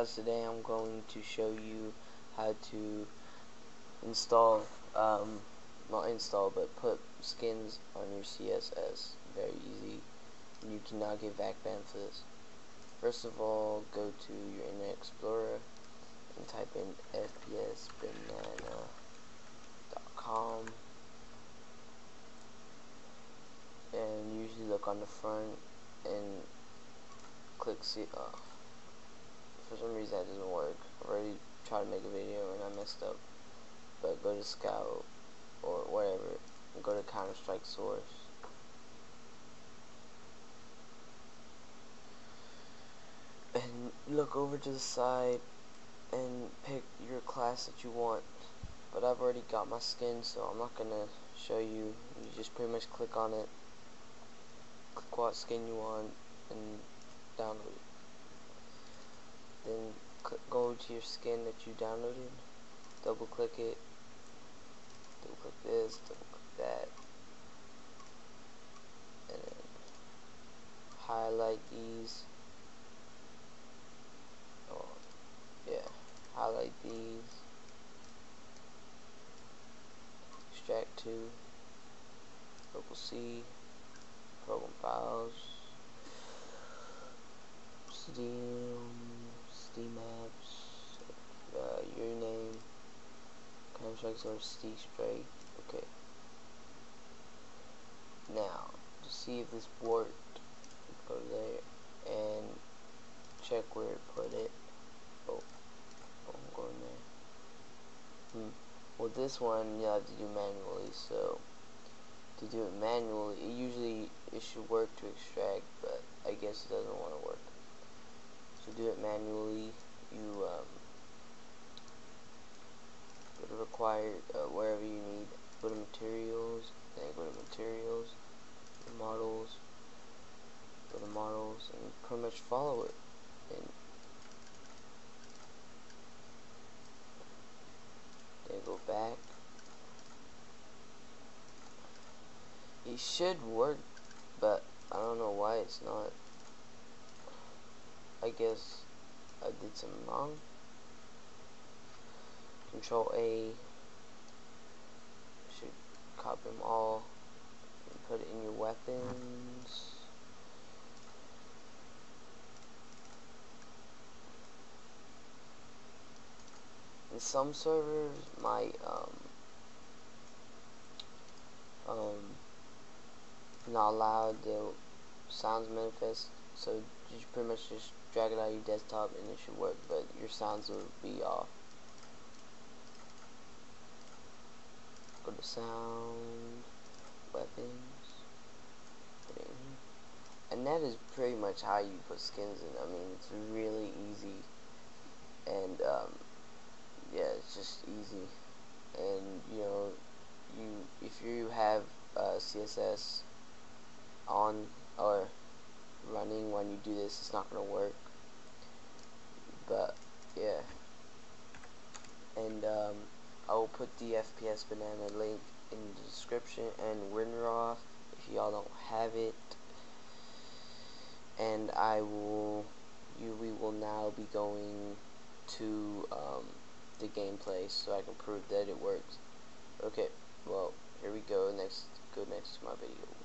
guys today I'm going to show you how to install um, not install but put skins on your CSS very easy. You cannot get VAC banned for this first of all go to your Internet Explorer and type in fpsbanana.com and usually look on the front and click see uh, for some reason that doesn't work. I already tried to make a video and I messed up. But go to Scout or whatever go to Counter Strike Source. And look over to the side and pick your class that you want. But I've already got my skin so I'm not gonna show you. You just pretty much click on it. Click what skin you want and download it then go to your skin that you downloaded. Double click it. Double click this double click that. And then highlight these. Oh yeah highlight these. Extract to local C program files or Steve Stray. Okay. Now, to see if this worked, go there and check where it put it. Oh, oh I'm going there. Hmm. Well, this one you have to do manually, so to do it manually, it usually it should work to extract, but I guess it doesn't want to work So do it manually, you um, required uh, wherever you need. Go to materials, then go to materials, models, go to models, and pretty much follow it. And then go back. It should work, but I don't know why it's not. I guess I did some wrong. Control A should copy them all and put it in your weapons. And some servers might um, um, not allow the sounds manifest, so you pretty much just drag it out of your desktop and it should work, but your sounds will be off. Go to sound, weapons. And that is pretty much how you put skins in. I mean, it's really easy. And, um, yeah, it's just easy. And, you know, you if you have uh, CSS on, or running when you do this it's not gonna work but yeah and um, I will put the FPS banana link in the description and WinRAR if y'all don't have it. And I will you we will now be going to um, the gameplay so I can prove that it works. Okay well here we go. Next go next to my video